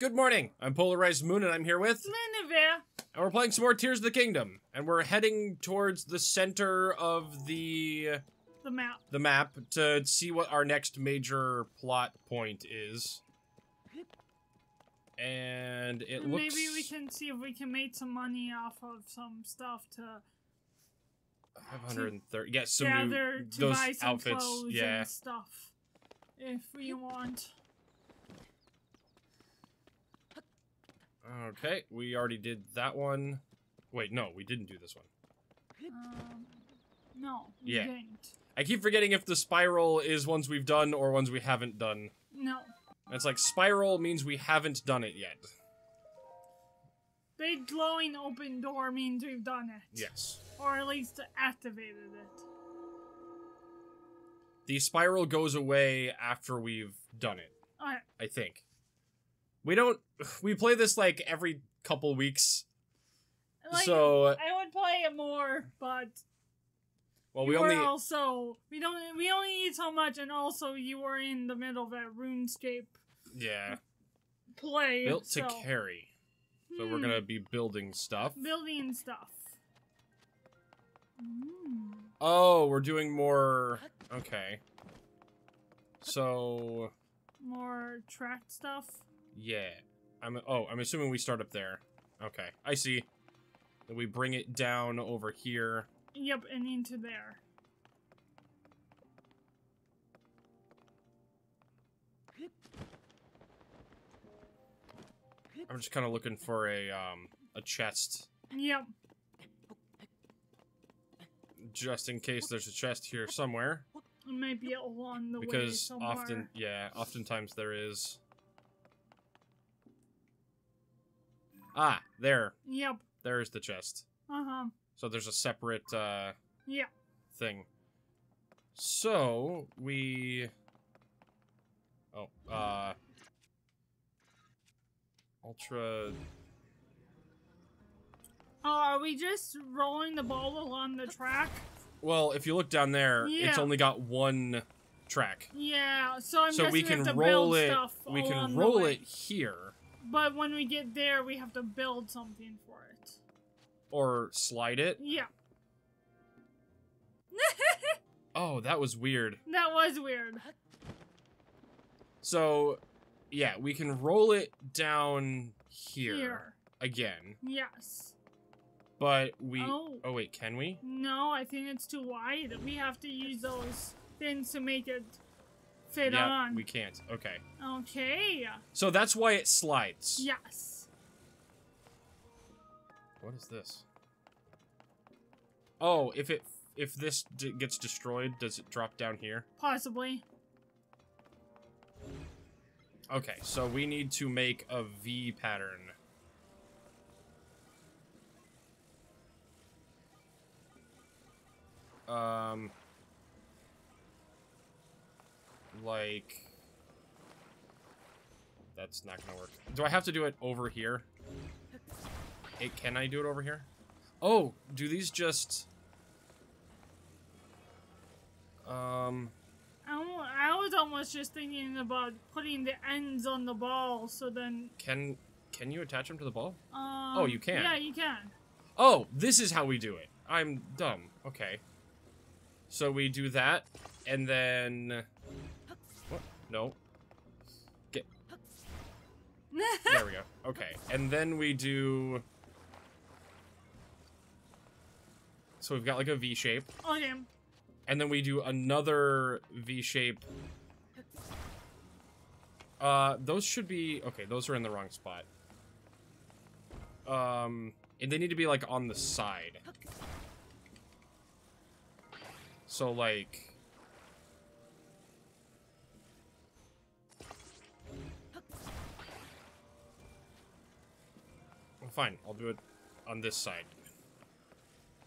Good morning. I'm Polarized Moon, and I'm here with, and we're playing some more Tears of the Kingdom, and we're heading towards the center of the The map. the map to see what our next major plot point is. And it And looks Maybe we can see if we can make some money off of some stuff to 530. Yeah, some new to those buy some outfits. Yeah. and stuff. If we want. Okay, we already did that one. Wait, no, we didn't do this one. Um, no, we Yeah. didn't. I keep forgetting if the spiral is ones we've done or ones we haven't done. No. It's like spiral means we haven't done it yet. Big glowing open door means we've done it. Yes. Or at least activated it. The spiral goes away after we've done it. I think. We don't we play this like every couple weeks. Like, so I would play it more, but well we only also we don't we only need so much, and also you were in the middle of that RuneScape yeah, play. built to carry. So we're hmm, going to be building stuff. building stuff. Mm. Oh, we're doing more Okay. So More track stuff. Yeah. I'm oh, I'm assuming we start up there. Okay. I see. Then we bring it down over here. Yep, and into there. I'm just kind of looking for a um a chest Yep. just in case there's a chest here somewhere It might be along the way because often yeah, oftentimes there is. Ah, there. Yep. There's the chest. Uh huh. So there's a separate uh Yeah. thing. So, we Oh, uh Ultra Oh, are we just rolling the ball along the track? Well, if you look down there, it's only got one track. Yeah. So I'm so we can roll it we can roll it here But when we get there, we have to build something for it. or slide it. Yeah. Oh, that was weird. That was weird. So, yeah, we can roll it down here, Here. again. Yes. But we Oh. Oh wait, can we? No, I think it's too wide. We have to use those things to make it fit yeah, on. we can't. Okay. Okay. So that's why it slides. Yes. What is this? Oh, if it if this d gets destroyed, does it drop down here? Possibly. Okay, so we need to make a V pattern. Um like that's not gonna work. Do I have to do it over here? It, can I do it over here? Oh, do these just um I, I was almost just thinking about putting the ends on the ball, so then. can can you attach them to the ball? Um, Oh, you can. Yeah, you can. Oh, this is how we do it. I'm dumb. Okay. So we do that, and then... No. Get... There we go. Okay. And then we do... So we've got like a V shape, okay. and then we do another V shape. Uh, those should be... Okay, those are in the wrong spot. Um, and they need to be like on the side. So like fine, I'll do it on this side.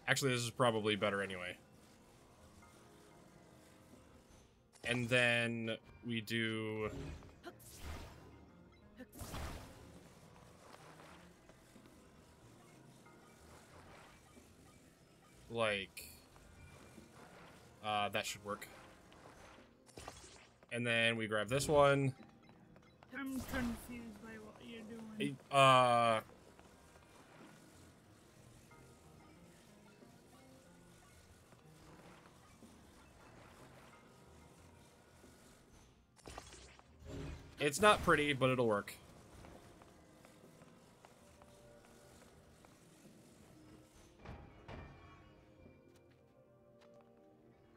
Actually, this is probably better anyway. And then we do like uh, that should work. And then we grab this one. I'm confused by what you're doing. Uh. It's not pretty, but it'll work.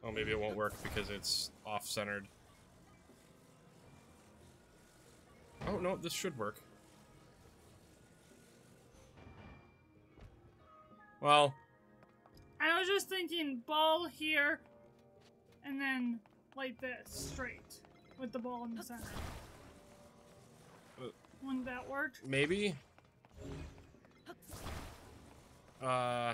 Oh, maybe it won't work because it's off-centered. Oh, no, this should work. Well, I was just thinking ball here, and then like this, straight, with the ball in the center. Wouldn't that work? maybe? Uh...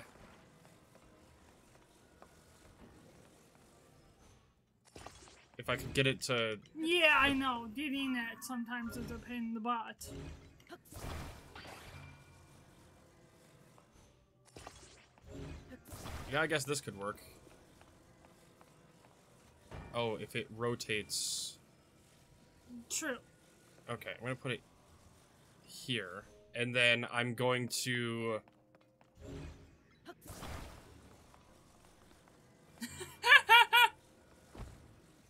If I could get it to... Yeah, I know. Getting that sometimes is a pain in the butt. Yeah, I guess this could work. Oh, if it rotates... True. Okay, I'm gonna put it here, and then I'm going to.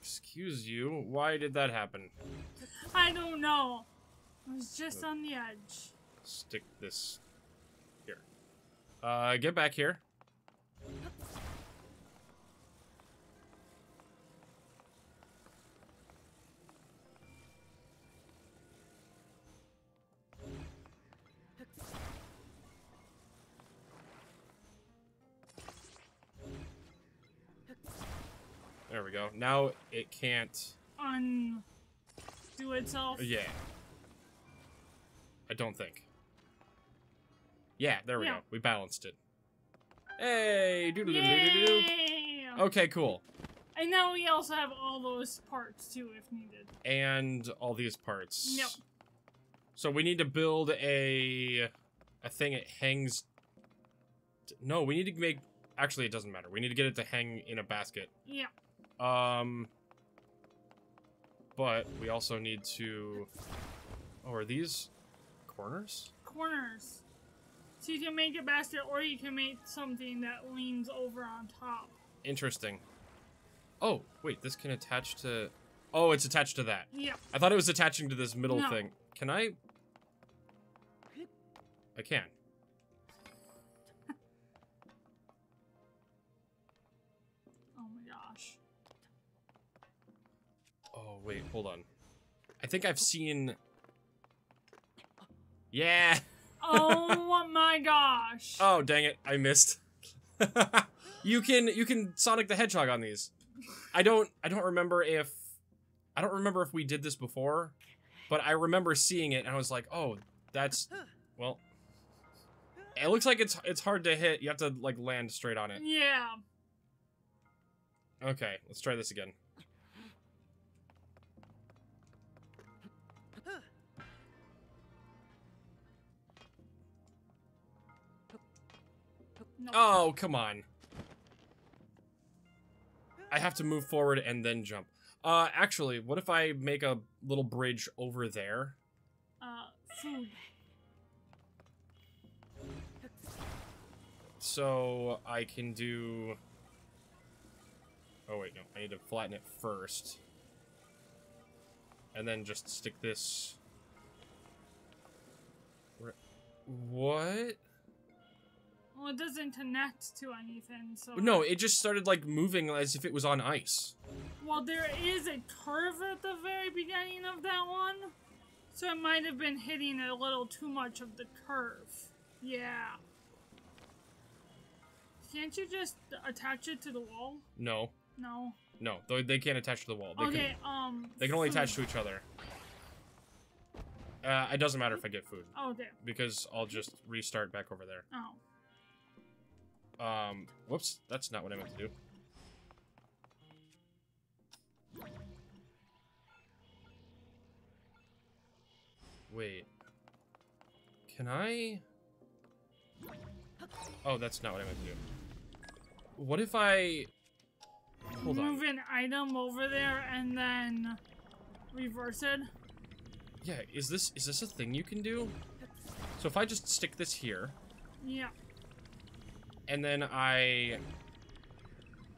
Excuse you. Why did that happen? I don't know. I was just on the edge. Stick this here. Uh, get back here. Now it can't. Undo itself. Yeah. I don't think. Yeah, there we Yeah. go. We balanced it. Hey, doo doo doo doo doo. Yay! Okay, cool. And now we also have all those parts too, if needed. And all these parts. Yep. So we need to build a a thing it hangs. No, we need to make. Actually, it doesn't matter. We need to get it to hang in a basket. Yeah. Um. But we also need to. Oh, are these corners? Corners. So you can make a basket, or you can make something that leans over on top. Interesting. Oh, wait, this can attach to. Oh, it's attached to that. Yeah. I thought it was attaching to this middle No. thing. Can I? I can. Wait, hold on. I think I've seen. Yeah. Oh my gosh. Oh, dang it! I missed. you can you can Sonic the Hedgehog on these. I don't I don't remember if I don't remember if we did this before, but I remember seeing it and I was like, oh, that's well. It looks like it's it's hard to hit. You have to like land straight on it. Yeah. Okay, let's try this again. No. Oh, come on. I have to move forward and then jump. Uh, actually, what if I make a little bridge over there? Uh, food. So I can do... Oh, wait, no. I need to flatten it first. And then just stick this... What? Well, it doesn't connect to anything, so. No, it just started, like, moving as if it was on ice. Well, there is a curve at the very beginning of that one, so it might have been hitting a little too much of the curve. Yeah. Can't you just attach it to the wall? No. No. No, they, they can't attach to the wall. They can- okay. Um. They can only food. attach to each other. Uh, it doesn't matter if I get food Oh, Okay. because I'll just restart back over there. Oh. Um, whoops, that's not what I meant to do. Wait. Can I? Oh, that's not what I meant to do. What if I? Hold on. Move an item over there and then reverse it. Yeah, is this is this a thing you can do? So if I just stick this here, Yeah. And then I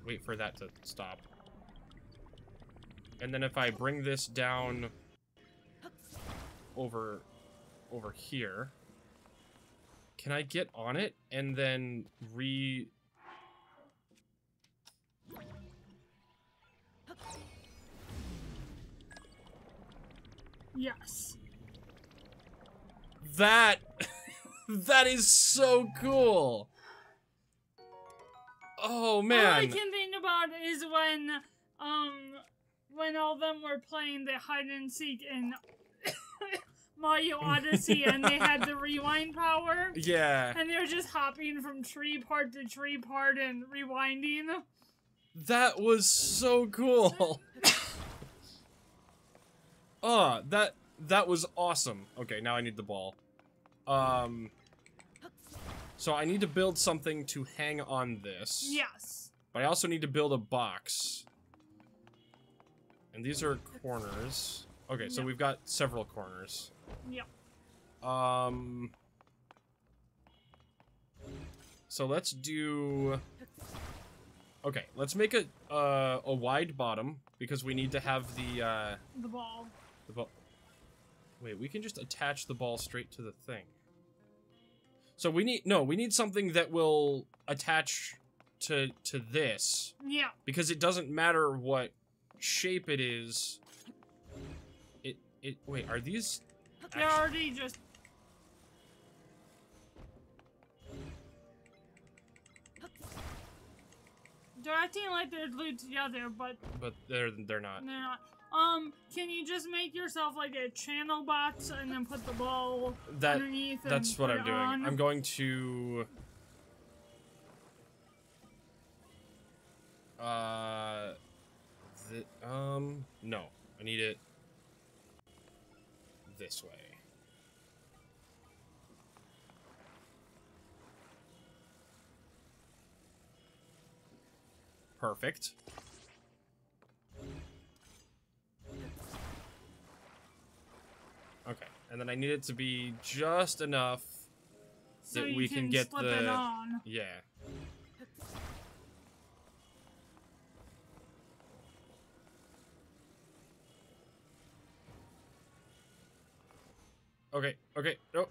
wait for that to stop. And then if I bring this down over over here, can I get on it and then re Yes. that that is so cool. Oh man! All I can think about is when, um, when all of them were playing the hide and seek in Mario Odyssey, and they had the rewind power, Yeah. and they were just hopping from tree part to tree part and rewinding. That was so cool. oh, that that was awesome. Okay, now I need the ball. Um So I need to build something to hang on this. Yes. But I also need to build a box. And these are corners. Okay, so Yep. we've got several corners. Yep. Um So let's do Okay, let's make a uh, a wide bottom because we need to have the uh The ball. the ball. Wait, we can just attach the ball straight to the thing. So we need no, we need something that will attach to to this Yeah. because it doesn't matter what shape it is. It it wait, are these They're already just. They're acting like they're glued together, but but they're they're not. they're not. Um, can you just make yourself like a channel box and then put the ball That underneath? and that's what I'm doing. on? I'm going to uh the, um no. I need it this way. Perfect. And then I need it to be just enough so that we can get slip it the- yeah. Okay, okay, no.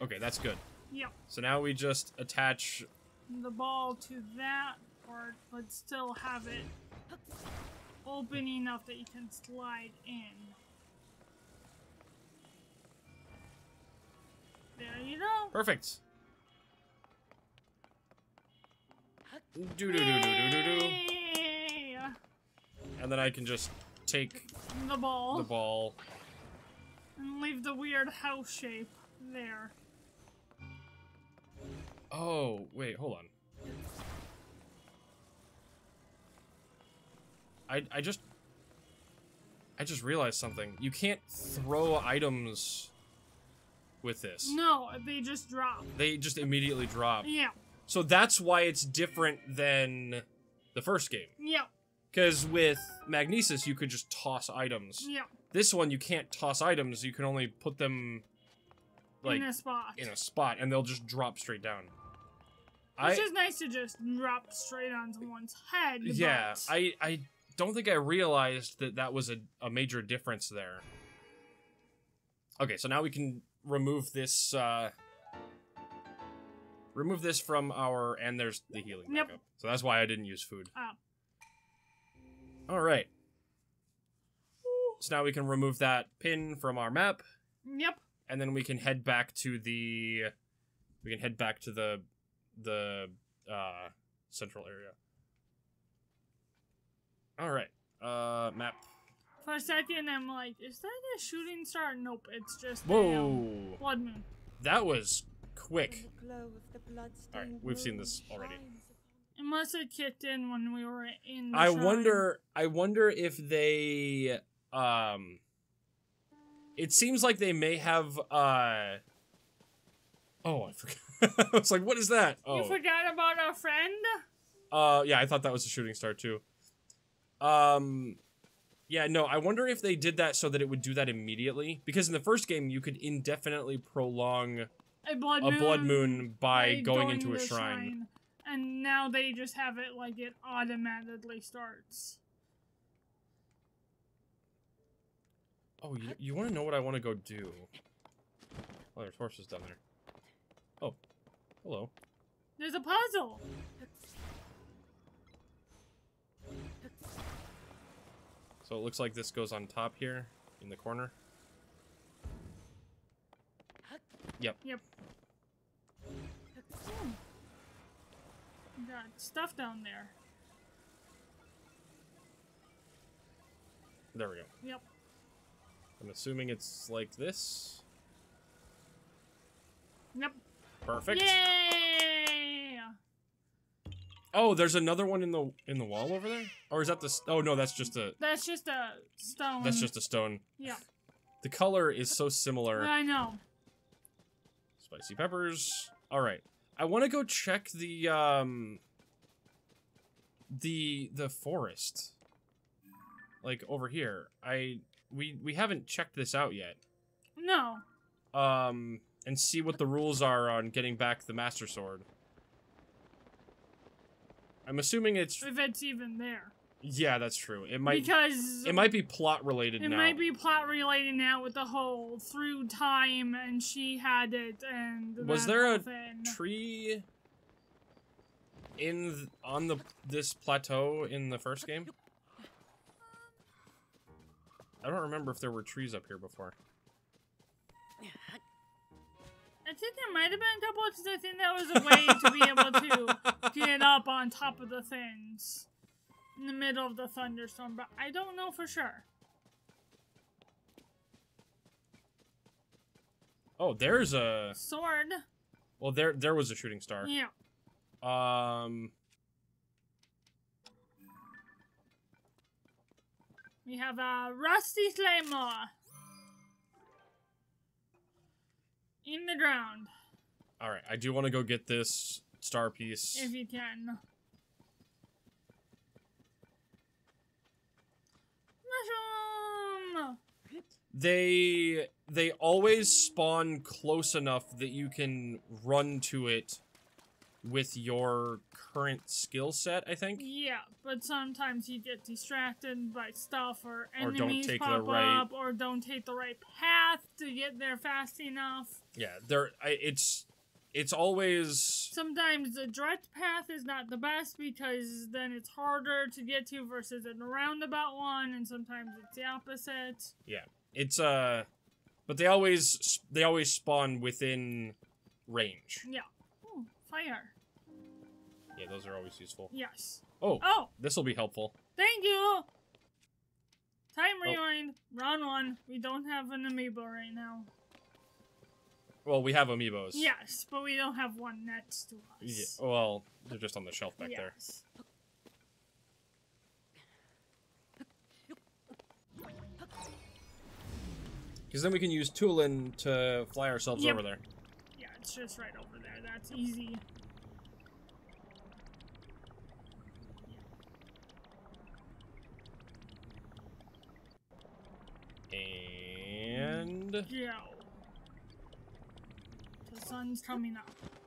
Okay, that's good. Yep. So now we just attach The ball to that part, but still have it open enough that you can slide in. There you go. perfect. Do do do do do do do. And then I can just take The ball. the ball. And leave the weird house shape there. Oh, wait, hold on. I I just I just realized something. You can't throw items with this. No, they just drop. They just immediately drop. Yeah. So that's why it's different than the first game. Yeah. Cuz with Magnesis you could just toss items. Yeah. This one you can't toss items, you can only put them like in a spot. in a spot and they'll just drop straight down. Which just nice to just drop straight onto one's head. Yeah, but- I I don't think I realized that that was a, a major difference there. Okay, so now we can remove this uh remove this from our and there's the healing Yep. backup. So that's why I didn't use food. Ah. All right. So now we can remove that pin from our map Yep. and then we can head back to the we can head back to the the uh central area. All right. Uh map. For a second, I'm like, is that a shooting star? Nope, it's just a um, Whoa. blood moon. That was quick. The glow of the bloodstained Alright, we've seen this already. shines It must have kicked in when we were in. The I shrine. wonder I wonder if they um it seems like they may have uh Oh, I forgot. I was like, what is that? Oh. You forgot about our friend? Uh, yeah, I thought that was a shooting star too. Um, Yeah, no, I wonder if they did that so that it would do that immediately. Because in the first game, you could indefinitely prolong A blood a moon. blood moon by by going into a the shrine. And now they just have it like it automatically starts. Oh, you, you want to know what I want to go do? Oh, there's horses down there. Oh, hello. There's a puzzle. So it looks like this goes on top here, in the corner. Yep. Yep. Got stuff down there. There we go. Yep. I'm assuming it's like this. Yep. Perfect. Yay! Oh, there's another one in the in the wall over there. Or is that the? Oh no, that's just a That's just a stone. that's just a stone. Yeah. The color is so similar. I know. Spicy peppers. All right. I want to go check the um the the forest. Like over here. I we we haven't checked this out yet. No. Um and see what the rules are on getting back the master sword. I'm assuming it's If it's even there. yeah, that's true. It might because it might be plot related it now. might be plot related now with the whole through time and she had it and Was there a thing. tree in on the this plateau in the first game? I don't remember if there were trees up here before. I think there might have been a couple because I think that was a way to be able to get up on top of the things in the middle of the thunderstorm, but I don't know for sure. Oh, there's a Sword. well there there was a shooting star. Yeah. Um We have a rusty claymore in the ground, all right, I do want to go get this star piece. if you can. Mushroom! They they always spawn close enough that you can run to it with your current skill set, I think. Yeah, but sometimes you get distracted by stuff or Or don't enemies take the pop right- up or don't take the right path to get there fast enough. Yeah, there I, it's it's always Sometimes the direct path is not the best because then it's harder to get to versus a roundabout one, and sometimes it's the opposite. Yeah, it's uh but they always they always spawn within range. Yeah. Fire. Yeah, those are always useful. Yes. Oh, Oh, this will be helpful. thank you! Time Oh. rewind. Round one. We don't have an amiibo right now. Well, we have amiibos. Yes, but we don't have one next to us. Yeah, well, they're just on the shelf back there. yes. Because then we can use Tulin to fly ourselves Yep. over there. Yeah, it's just right over there. That's easy. And Go. The sun's coming up.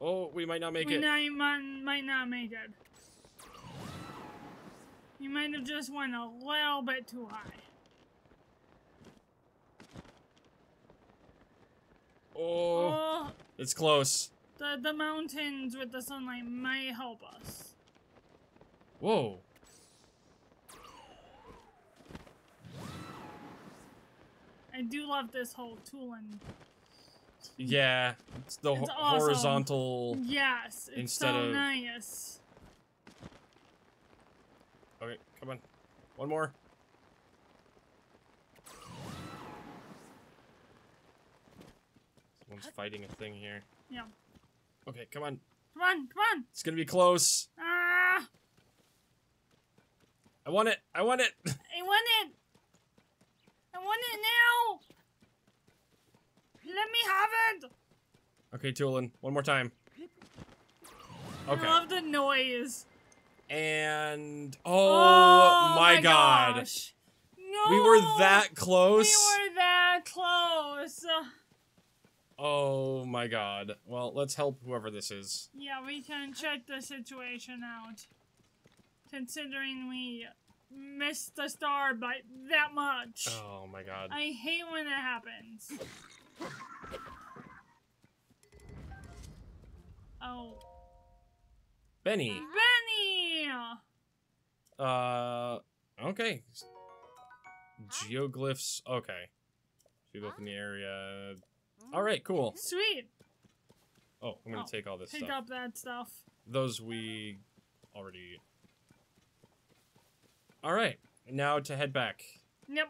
Oh, we might not make we it. might, might, not make it. You might have just went a little bit too high. Oh, Oh, it's close. the, the mountains with the sunlight might help us. Whoa. I do love this whole Tulin. Yeah, it's the It's ho- awesome. horizontal. Yes, it's Instead so of- nice. Okay, come on. One more. Someone's fighting a thing here. Yeah. Okay, come on. Come on, come on! It's gonna be close. Ah! I want it. I want it. I want it! I want it now. Let me have it. Okay, Tulin, one more time. Okay. I love the noise. And oh, oh my, god. gosh. No. We were that close. We were that close. Oh my god. Well, let's help whoever this is. Yeah, we can check the situation out. Considering we missed the star by that much. Oh my god. I hate when that happens. Benny. Benny! Uh, okay. Geoglyphs. Okay. Geoglyph in the area. All right, cool. Sweet. Oh, I'm gonna Oh, take all this Pick stuff. up that stuff. Those we already. All right, now to head back. Yep.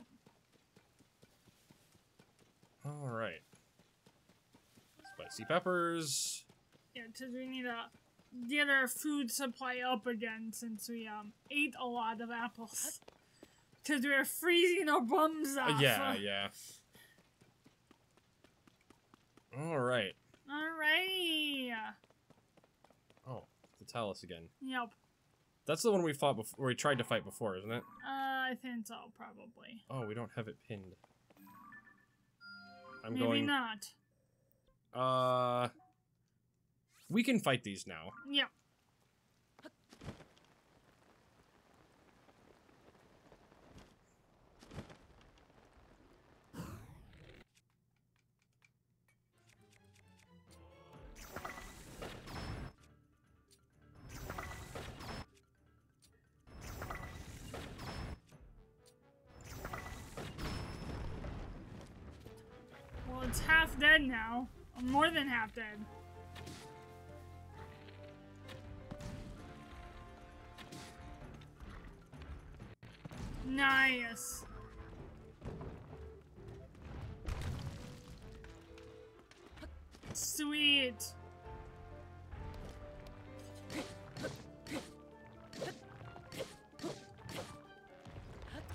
All right. Spicy peppers. Yeah, because we need to get our food supply up again since we um ate a lot of apples. Because we were freezing our bums Uh, off. yeah, yeah. All right. Alrighty. Oh, the Talus again. Yep. That's the one we fought before. We tried to fight before, isn't it? Uh, I think so, probably. Oh, we don't have it pinned. I'm Maybe going. not. Uh, we can fight these now. Yeah. Well, it's half dead now. Or More than half dead. Nice. Sweet.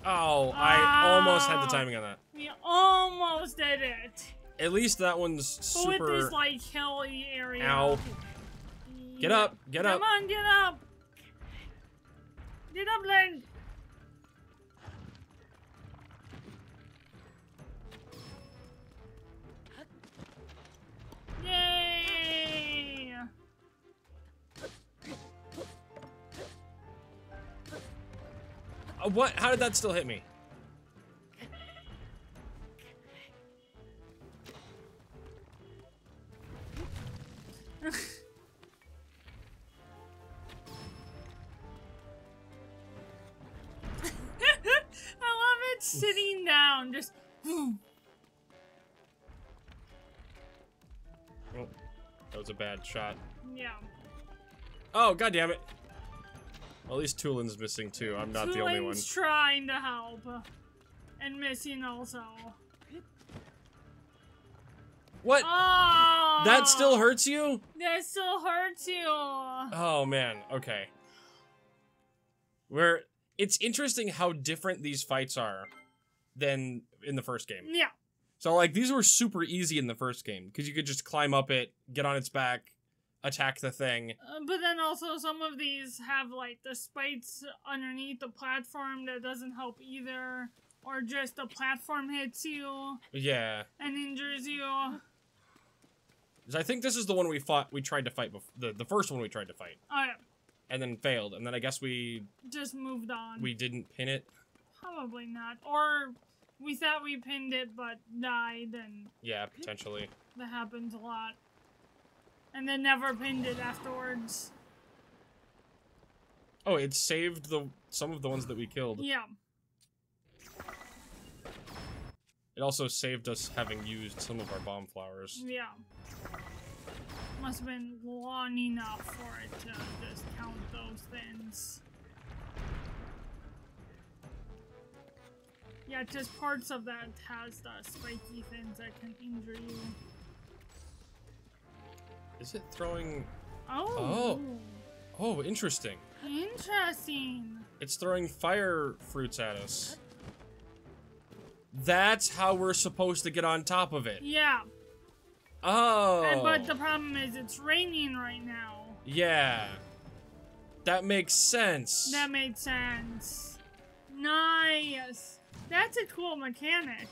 Oh, I almost had the timing on that. We almost did it. At least that one's But With this like hilly area. Ow. Get up, get Come up. Come on, get up. Get up, Len. What? How did that still hit me? I love it sitting down, just. Oh, that was a bad shot. yeah. Oh, god damn it. Well, at least Tulin's missing too. I'm not the only one. Tulin's trying to help. And missing also. What? Oh! That still hurts you? That still hurts you. Oh man, okay. Where it's interesting how different these fights are than in the first game. Yeah. So like these were super easy in the first game because you could just climb up it, get on its back, attack the thing. Uh, but then also some of these have like the spikes underneath the platform that doesn't help either. Or just the platform hits you Yeah. and injures you. I think this is the one we fought we tried to fight before the, the first one we tried to fight Oh yeah. and then failed and then I guess we Just moved on. we didn't pin it. Probably not. Or we thought we pinned it but died and Yeah, potentially. that happens a lot. And then never pinned it afterwards. Oh, it saved the some of the ones that we killed. Yeah. It also saved us having used some of our bomb flowers. Yeah. Must have been long enough for it to just count those things. Yeah, just parts of that has the spiky things that can injure you. Is it throwing Oh. Oh, oh interesting. Interesting. It's throwing fire fruits at us. That's how we're supposed to get on top of it. Yeah. Oh. And, but the problem is it's raining right now. Yeah. That makes sense. That made sense. Nice. That's a cool mechanic.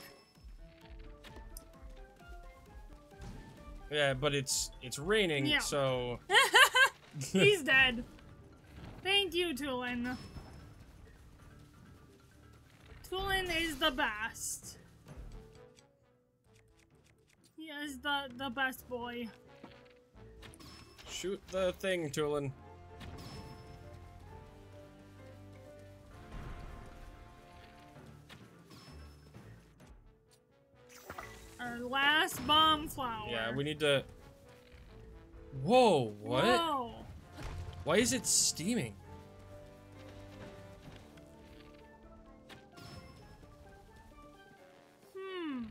Yeah, but it's it's raining, Yeah. so He's dead. Thank you, Tulin. Tulin is the best. He is the the best boy. shoot the thing, Tulin. Last bomb flower. Yeah, we need to. Whoa! What? Whoa. Why is it steaming? Hmm.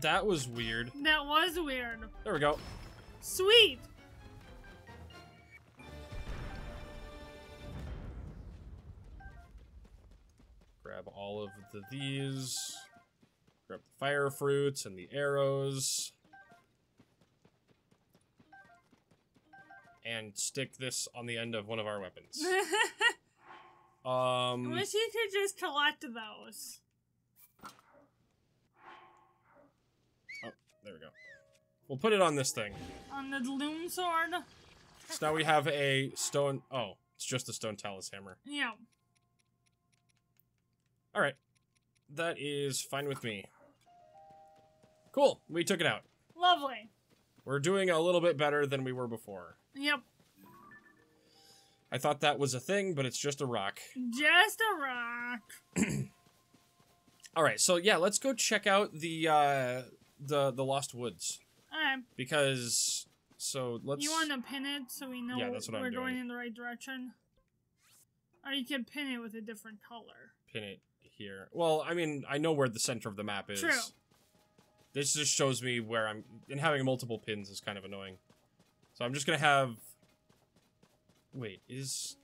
That was weird. That was weird. There we go. Sweet. Of the these. Grab the fire fruits and the arrows. And stick this on the end of one of our weapons. I Um, wish you could just collect those. Oh, there we go. We'll put it on this thing. On the loom sword. So now we have a stone. Oh, it's just a stone talus hammer. Yeah. All right, that is fine with me. Cool, we took it out. Lovely. We're doing a little bit better than we were before. Yep. I thought that was a thing, but it's just a rock. Just a rock. All right, so yeah, let's go check out the uh, the the Lost Woods Alright. because so let's. You want to pin it so we know Yeah, that's what I'm we're going doing. in the right direction? Or you can pin it with a different color. pin it here. Well, I mean, I know where the center of the map is. True. This just shows me where I'm. And having multiple pins is kind of annoying. So I'm just gonna have. Wait, is.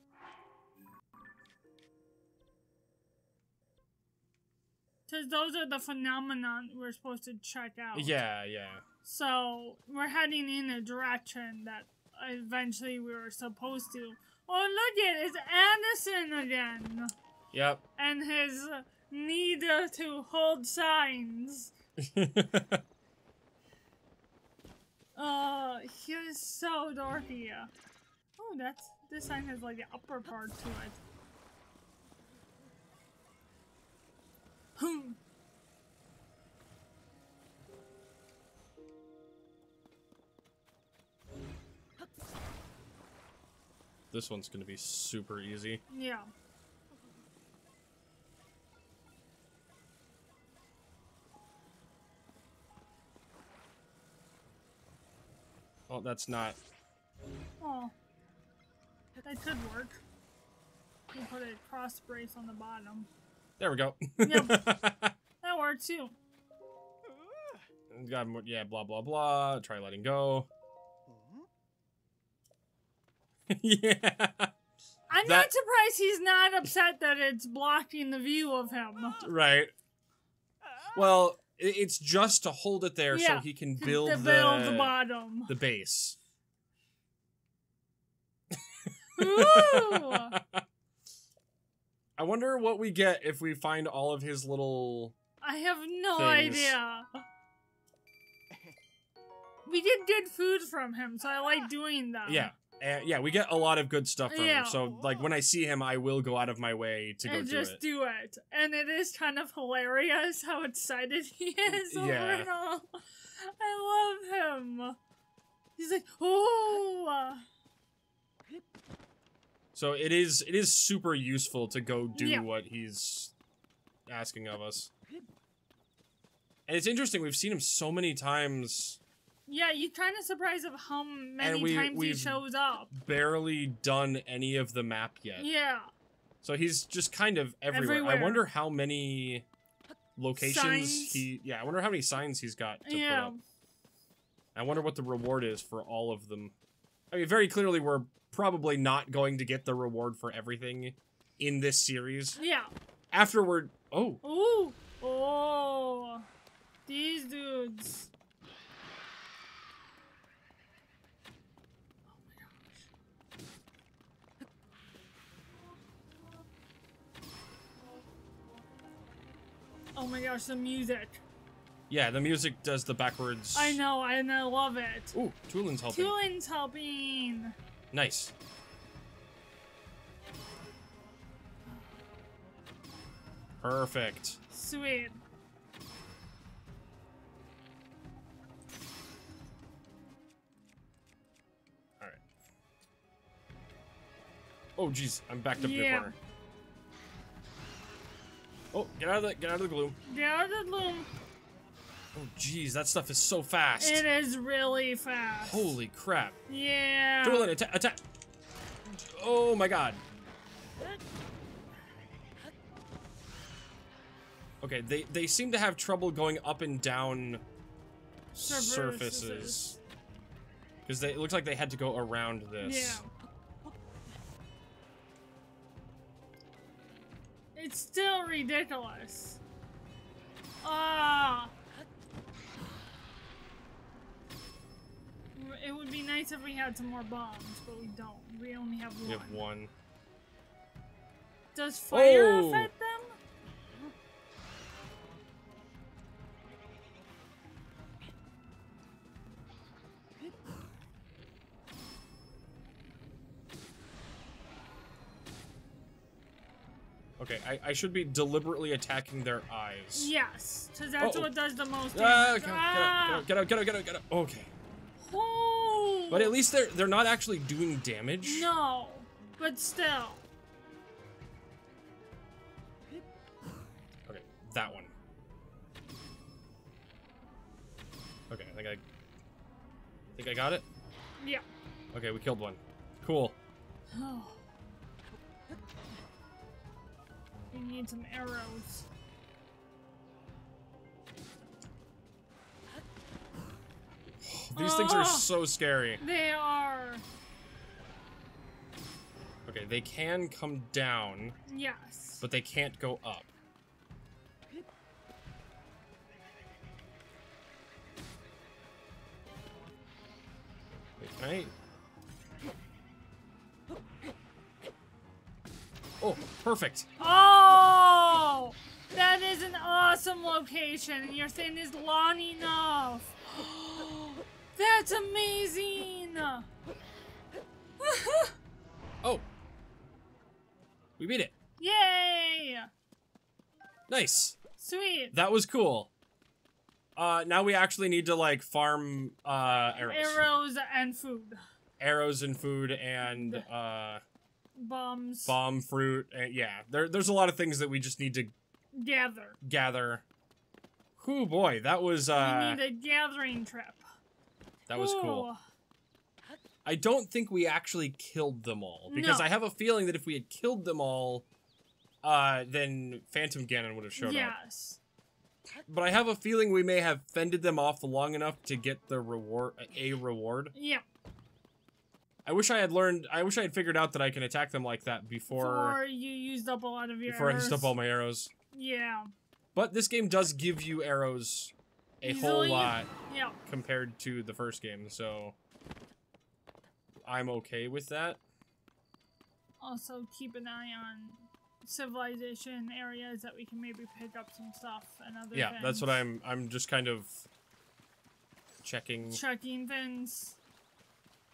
Because those are the phenomenon we're supposed to check out. Yeah, yeah. So we're heading in a direction that eventually we were supposed to. Oh, look it! It's Addison again! Yep. And his need to hold signs. Uh, he is so dorky. Oh, that's this sign has like the upper part to it. Hmm. this one's gonna be super easy. Yeah. That's not. Oh. That could work. You put a cross brace on the bottom. There we go. Yep. That works too. Got more- yeah, blah blah blah. Try letting go. yeah. I'm That- not surprised he's not upset that it's blocking the view of him. Right. Well, it's just to hold it there so he can build to the build the bottom. the base. Ooh! I wonder what we get if we find all of his little. I have no Things. idea. We get good food from him, so I like doing that. Yeah, uh, yeah, we get a lot of good stuff from Yeah. him. So, like, when I see him, I will go out of my way to go and do just it. do it. And it is kind of hilarious how excited he is over Yeah. I love him. He's like, oh, So it is it is super useful to go do Yeah. what he's asking of us. And it's interesting, we've seen him so many times, yeah. You're kind of surprised of how many we- times he shows up. barely done any of the map yet. Yeah, So he's just kind of everywhere. I wonder how many locations Signs. he yeah, I wonder how many signs he's got to yeah. put up. I wonder what the reward is for all of them. I mean, very clearly we're probably not going to get the reward for everything in this series. Yeah. Afterward, oh, Ooh. Oh. These dudes. Oh my gosh, the music. yeah, the music does the backwards. I know, and I love it. Ooh, Tulin's helping. Tulin's helping. Nice. Perfect. Sweet. All right. Oh, jeez, I'm backed up to the Yeah. corner. Oh, get out of the get out of the gloom. Get out of the loom. Oh, jeez, that stuff is so fast. It is really fast. Holy crap! Yeah. Tulin, attack! Attack! Oh my god. Okay, they they seem to have trouble going up and down Surfaces. surfaces. Because they it looks like they had to go around this. Yeah. It's still ridiculous. Ah. It would be nice if we had some more bombs, but we don't. We only have one. We have one. Does fire Oh. affect Okay, I, I should be deliberately attacking their eyes. Yes, because that's Uh-oh. what does the most damage. Ah. get out, get out, get out, get out, get out. Okay. Oh. But at least they're they're not actually doing damage. No, but still. Okay, that one. Okay, I think I think I got it. Yeah. Okay, we killed one. Cool. Oh. Need some arrows. These things are Ah. so scary. They are. Okay, they can come down, Yes. but they can't go up. Wait, can I? Oh, perfect. Oh! That is an awesome location, and your thing is long enough. That's amazing! Oh, we beat it. Yay! Nice. Sweet. That was cool. Uh, now we actually need to like farm uh arrows, Arrows and food. arrows and food and uh Bombs. bomb fruit. And yeah, there there's a lot of things that we just need to Gather. gather. Whoo boy, that was uh we need a gathering trip. that was cool. I don't think we actually killed them all because No. I have a feeling that if we had killed them all, uh, then Phantom Ganon would have showed up. Yes. But I have a feeling we may have fended them off long enough to get the reward, a reward. Yeah. I wish I had learned. I wish I had figured out that I can attack them like that before Before you used up a lot of your before I used up all my arrows. Yeah. But this game does give you arrows a whole Easily. lot Yeah. compared to the first game, so I'm okay with that. Also, keep an eye on civilization areas that we can maybe pick up some stuff and other Yeah, that's what. I'm. I'm just kind of checking. Checking things.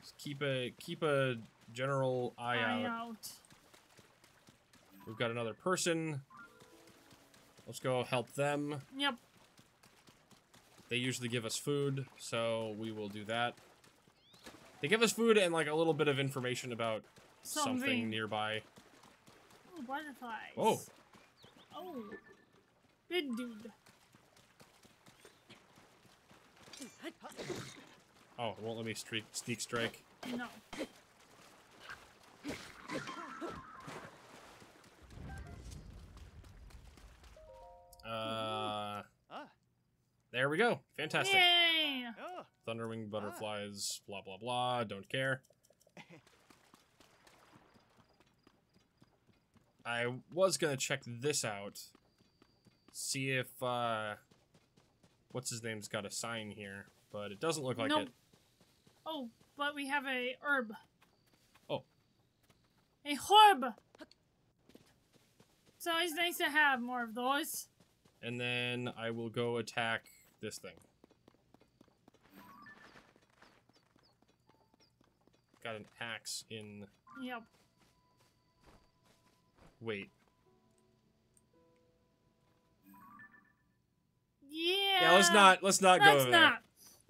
Just keep a keep a general eye, Eye out. out. We've got another person. Let's go help them. Yep. They usually give us food, so we will do that. They give us food and like a little bit of information about something, Something. nearby. Ooh, butterflies. Oh. Oh. Big dude. Oh, it won't let me streak, sneak strike. No. Uh, Ah. there we go. Fantastic. Yay! Oh. Thunderwing butterflies, blah blah blah. Don't care. I was gonna check this out. See if, uh... What's his name's got a sign here. But it doesn't look like Nope. it. Oh, but we have a herb. Oh. A herb! It's always nice to have more of those. And then I will go attack this thing. Got an axe in... Yep. Wait. Yeah. Yeah, let's not, let's not go Let's there. not.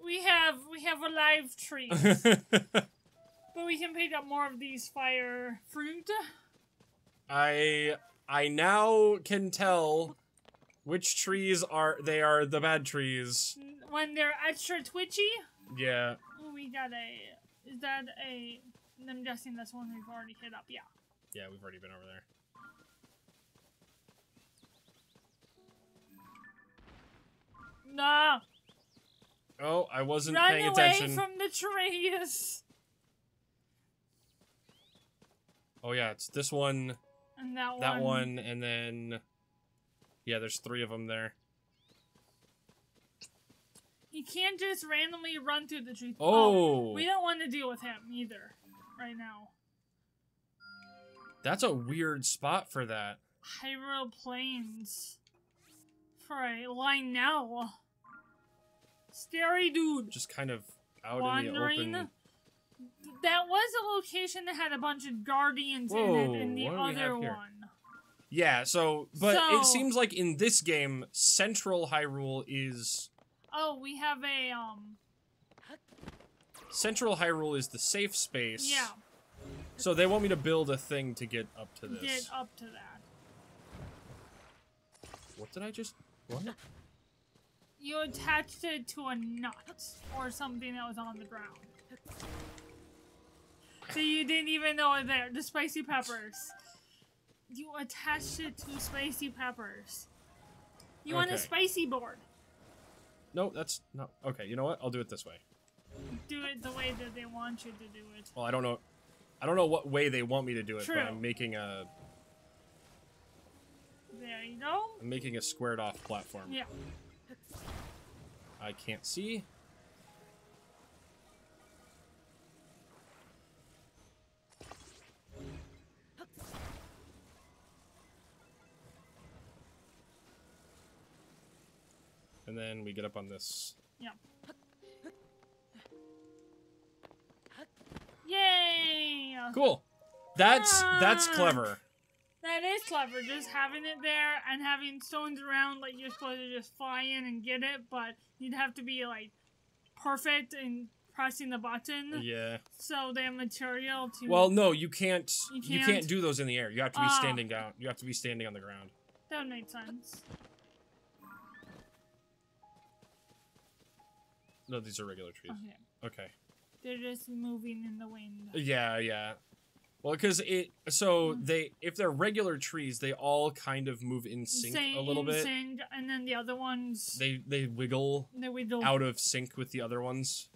We have we have a live tree, but we can pick up more of these fire fruit. I I now can tell which trees are they are the bad trees. When they're extra twitchy. Yeah. We got a. Is that a? I'm guessing that's one we've already hit up. Yeah. Yeah, we've already been over there. No. Oh, I wasn't Run paying away from the trees. Oh yeah, it's this one, And that one. that one, and then yeah, there's three of them there. You can't just randomly run through the trees. Oh, oh, We don't want to deal with him either, right now. that's a weird spot for that. Hyrule Plains. For a Lynel. Scary dude. Just kind of out Wandering. in the open. That was a location that had a bunch of guardians in it in the what do we other one. Yeah, so but So- it seems like in this game, Central Hyrule is Oh, we have a um Central Hyrule is the safe space. yeah, So they want me to build a thing to get up to this. get up to that. What did I just? What? You attached it to a nut or something that was on the ground. So you didn't even know it there. The spicy peppers. You attached it to spicy peppers. You want a spicy board. No, that's not okay. You know what? I'll do it this way. Do it the way that they want you to do it. Well, I don't know. I don't know what way they want me to do it, True. but I'm making a There you go. I'm making a squared off platform. Yeah. I can't see. And then we get up on this. Yeah. Yay! Cool. That's that's Ah. clever. That is clever, just having it there and having stones around like you're supposed to just fly in and get it, but you'd have to be like perfect in pressing the button. Yeah. So they have material to Well, no, you can't. You You can't, can't? do those in the air. You have to be Ah. standing down. You have to be standing on the ground. that would make sense. No, these are regular trees. Okay. Okay. They're just moving in the wind. Yeah, yeah. Well, because it so Mm. they if they're regular trees, they all kind of move in sync Sing- a little bit. sync, and then the other ones They they wiggle they wiggle. out of sync with the other ones.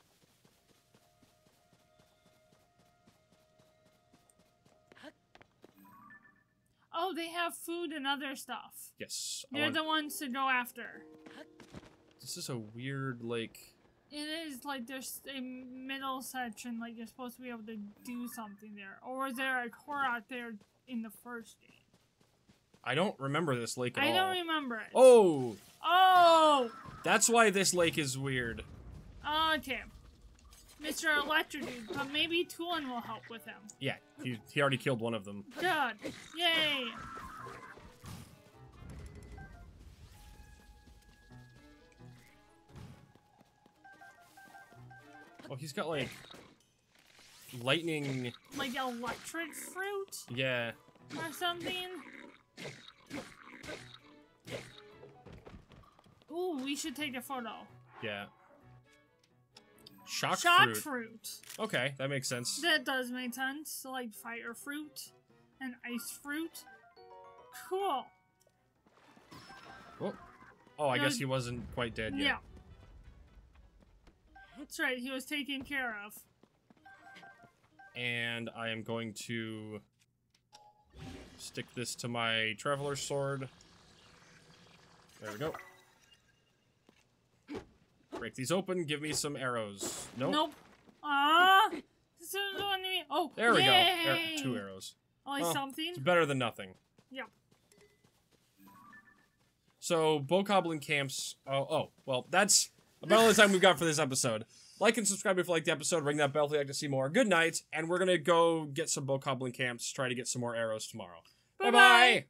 Oh, they have food and other stuff. Yes. They're want- the ones to go after. this is a weird like. It is like there's a middle section, like you're supposed to be able to do something there. Or is there a core out there in the first game? I don't remember this lake at I all. don't remember it. oh, Oh! that's why this lake is weird. Okay. Mr. Electric Dude, but maybe Tulin will help with him. Yeah, he he already killed one of them. Good. Yay! Oh, he's got like lightning. Like electric fruit Yeah. or something? Ooh, we should take a photo. Yeah. Shock, Shot fruit. fruit. Okay, that makes sense. That does make sense. So, like fire fruit and ice fruit. Cool. Oh, oh I No, guess he wasn't quite dead yet. Yeah. That's right, he was taken care of. And I am going to Stick this to my traveler sword. There we go. Break these open. Give me some arrows. Nope. Nope. Ah. This is I mean. Oh. There we go. yay! Two arrows. Only Well, something. It's better than nothing. Yep. So, Bokoblin camps. Oh, oh, well, that's about all the time we've got for this episode. Like and subscribe if you like the episode. Ring that bell if you'd like to see more. Good night, and we're gonna go get some Bokoblin camps. Try to get some more arrows tomorrow. Bye-bye. bye.